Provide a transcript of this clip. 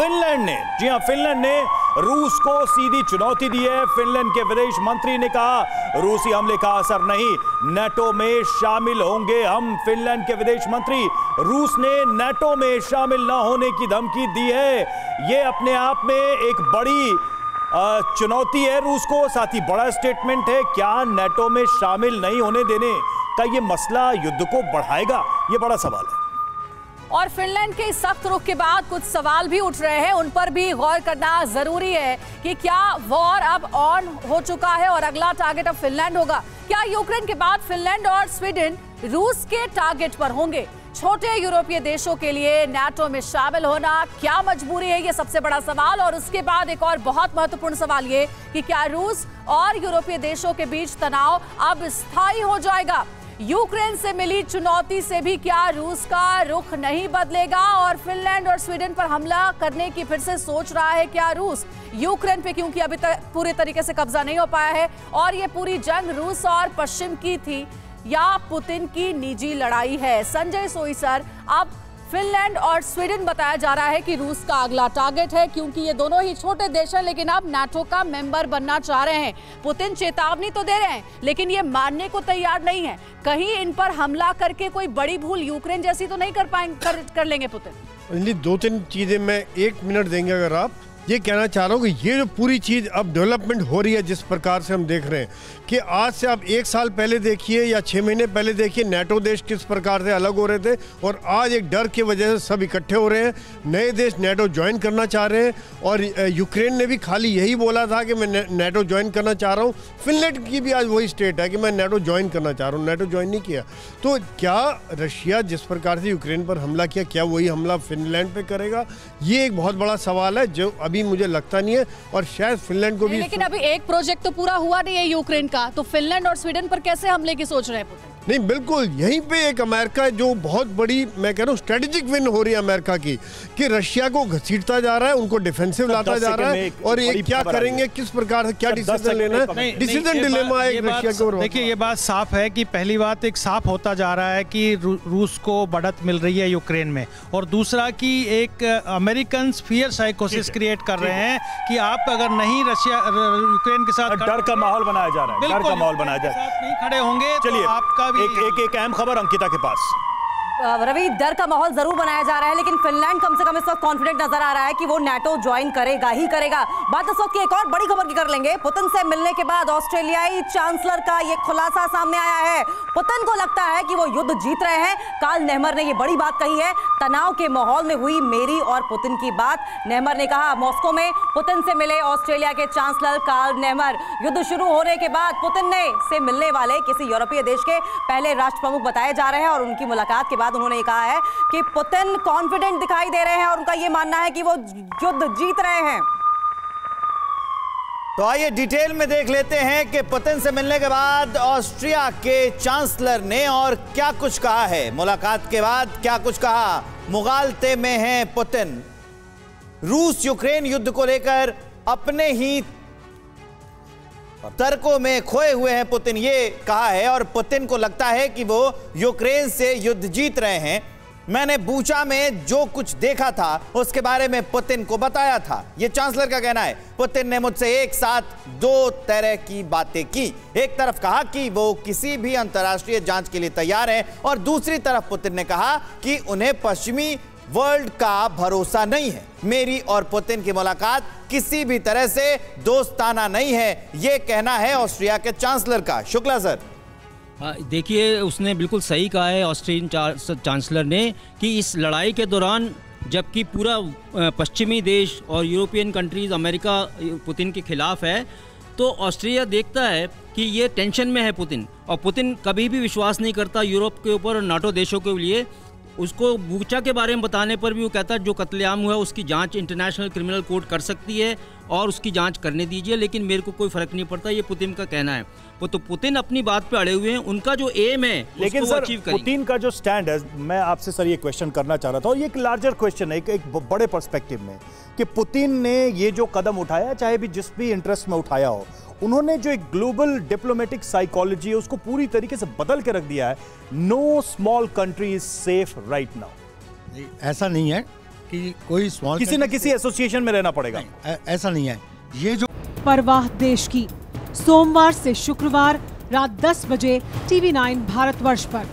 Finland ने, जी हाँ, Finland ने रूस को सीधी चुनौती दी है। फिनलैंड के विदेश मंत्री ने कहा, रूसी हमले का असर नहीं, नेटो में शामिल होंगे हम। फिनलैंड के विदेश मंत्री, रूस ने नेटो में शामिल न होने की धमकी दी है। ये अपने आप में एक बड़ी चुनौती है रूस को, साथ ही बड़ा स्टेटमेंट है, क्या नेटो में शामिल नहीं होने देने का ये मसला युद्ध को बढ़ाएगा? ये बड़ा सवाल है। और फिनलैंड के सख्त रुख के बाद कुछ सवाल भी उठ रहे हैं, उन पर भी गौर करना ज़रूरी है कि क्या वॉर अब ऑन हो चुका है और अगला टारगेट अब फिनलैंड होगा। क्या यूक्रेन के बाद फिनलैंड और स्वीडन रूस के टारगेट पर होंगे? छोटे यूरोपीय देशों के लिए नाटो में शामिल होना क्या मजबूरी है? ये सबसे बड़ा सवाल। और उसके बाद एक और बहुत महत्वपूर्ण सवाल ये कि क्या रूस और यूरोपीय देशों के बीच तनाव अब स्थायी हो जाएगा? यूक्रेन से मिली चुनौती से भी क्या रूस का रुख नहीं बदलेगा? और फिनलैंड और स्वीडन पर हमला करने की फिर से सोच रहा है क्या रूस? यूक्रेन पे क्योंकि अभी तक पूरे तरीके से कब्जा नहीं हो पाया है, और ये पूरी जंग रूस और पश्चिम की थी, या पुतिन की निजी लड़ाई है। संजय सोई सर अब फिनलैंड और स्वीडन बताया जा रहा है कि रूस का अगला टारगेट है क्योंकि ये दोनों ही छोटे देश हैं लेकिन अब नाटो का मेंबर बनना चाह रहे हैं। पुतिन चेतावनी तो दे रहे हैं लेकिन ये मानने को तैयार नहीं है। कहीं इन पर हमला करके कोई बड़ी भूल यूक्रेन जैसी तो नहीं कर पाएँगे कर, कर लेंगे पुतिन। दो तीन चीज़ें मैं एक मिनट देंगे अगर आप। ये कहना चाह रहा हूँ कि ये जो पूरी चीज़ अब डेवलपमेंट हो रही है, जिस प्रकार से हम देख रहे हैं, कि आज से आप एक साल पहले देखिए या छः महीने पहले देखिए, नेटो देश किस प्रकार से अलग हो रहे थे और आज एक डर की वजह से सब इकट्ठे हो रहे हैं। नए देश नेटो ज्वाइन करना चाह रहे हैं और यूक्रेन ने भी खाली यही बोला था कि मैं नेटो ज्वाइन करना चाह रहा हूँ। फिनलैंड की भी आज वही स्टेट है कि मैं नेटो ज्वाइन करना चाह रहा हूँ, नेटो ज्वाइन नहीं किया। तो क्या रशिया जिस प्रकार से यूक्रेन पर हमला किया, क्या वही हमला फिनलैंड पर करेगा? ये एक बहुत बड़ा सवाल है, जो अभी मुझे लगता नहीं है और शायद फिनलैंड को भी लेकिन अभी एक प्रोजेक्ट तो पूरा हुआ नहीं है यूक्रेन का। तो फिनलैंड और स्वीडन पर कैसे हमले की सोच रहे हैं नहीं बिल्कुल यहीं पे एक अमेरिका जो बहुत बड़ी मैं कह रहा हूँ स्ट्रेटेजिक विन हो रही है अमेरिका की कि रशिया को घसीटता जा रहा है उनको डिफेंसिव लाता जा रहा है और ये क्या करेंगे किस प्रकार से क्या डिसीज़न लेना है? डिसीज़न डिलेमा एक रशिया के देखिए ये बात साफ़ है कि पहली बात एक साफ़ होता जा रहा है कि रूस को बढ़त मिल रही है यूक्रेन में और दूसरा कि एक अमेरिकन फियर साइकोसिस क्रिएट कर रहे हैं। कि आप अगर नहीं रशिया यूक्रेन के साथ डर का माहौल बनाया जा रहा है डर का माहौल बनाया जा रहा है। नहीं खड़े होंगे तो चलिए आपका भी एक एक एक अहम खबर अंकिता के पास। रवि, डर का माहौल ज़रूर बनाया जा रहा है, लेकिन फिनलैंड कम से कम इस वक्त कॉन्फिडेंट नज़र आ रहा है कि वो नेटो ज्वाइन करेगा ही करेगा। बात इस वक्त की एक और बड़ी खबर की कर लेंगे। पुतिन से मिलने के बाद ऑस्ट्रेलियाई चांसलर का ये खुलासा सामने आया है। पुतिन को लगता है कि वो युद्ध जीत रहे हैं। काल नेहमर ने यह बड़ी बात कही है। तनाव के माहौल में हुई मेरी और पुतिन की बात। नेहमर ने कहा, मॉस्को में पुतिन से मिले ऑस्ट्रेलिया के चांसलर कार्ल नेहमर। युद्ध शुरू होने के बाद पुतिन ने से मिलने वाले किसी यूरोपीय देश के पहले राष्ट्र प्रमुख बताए जा रहे हैं और उनकी मुलाकात के बाद बाद उन्होंने कहा है कि पुतिन कॉन्फिडेंट दिखाई दे रहे हैं और उनका यह मानना है कि वो युद्ध जीत रहे हैं। तो आइए डिटेल में देख लेते हैं कि पुतिन से मिलने के बाद ऑस्ट्रिया के चांसलर ने और क्या कुछ कहा है। मुलाकात के बाद क्या कुछ कहा? मुगालते में है पुतिन। रूस यूक्रेन युद्ध को लेकर अपने ही तर्कों में खोए हुए हैं पुतिन। ये कहा है और पुतिन को लगता है कि वो यूक्रेन से युद्ध जीत रहे हैं। मैंने बूचा में जो कुछ देखा था, उसके बारे में पुतिन को बताया था। यह चांसलर का कहना है, पुतिन ने मुझसे एक साथ दो तरह की बातें की। एक तरफ़ कहा कि वो किसी भी अंतर्राष्ट्रीय जाँच के लिए तैयार हैं और दूसरी तरफ़ पुतिन ने कहा कि उन्हें पश्चिमी वर्ल्ड का भरोसा नहीं है। मेरी और पुतिन की मुलाकात किसी भी तरह से दोस्ताना नहीं है। यह कहना है ऑस्ट्रिया के चांसलर का। शुक्ला सर। हाँ, देखिए उसने बिल्कुल सही कहा है ऑस्ट्रियन चांसलर ने कि इस लड़ाई के दौरान जबकि पूरा पश्चिमी देश और यूरोपियन कंट्रीज़ अमेरिका पुतिन के खिलाफ है तो ऑस्ट्रिया देखता है कि ये टेंशन में है पुतिन। और पुतिन कभी भी विश्वास नहीं करता यूरोप के ऊपर और नाटो देशों के लिए उसको बूचा के बारे में बताने पर भी वो कहता है जो कत्लेआम हुआ उसकी जाँच इंटरनेशनल क्रिमिनल कोर्ट कर सकती है और उसकी जाँच करने दीजिए लेकिन मेरे को कोई फ़र्क नहीं पड़ता ये पुतिन का कहना है। वो तो पुतिन अपनी बात पे अड़े हुए हैं उनका जो एम है लेकिन सर पुतिन का जो स्टैंड है मैं आपसे सर ये क्वेश्चन करना चाह रहा था और ये एक लार्जर क्वेश्चन है एक, एक बड़े पर्सपेक्टिव में कि पुतिन ने ये जो कदम उठाया चाहे भी जिस भी इंटरेस्ट में उठाया हो उन्होंने जो एक ग्लोबल डिप्लोमेटिक साइकोलॉजी है उसको पूरी तरीके से बदल के रख दिया है। No small country is safe right now ऐसा नहीं है कि कोई स्मॉल किसी न किसी एसोसिएशन में रहना पड़ेगा। नहीं, ऐसा नहीं है। ये जो परवाह देश की। सोमवार से शुक्रवार रात 10 बजे टीवी 9 भारतवर्ष पर।